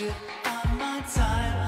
you on my time.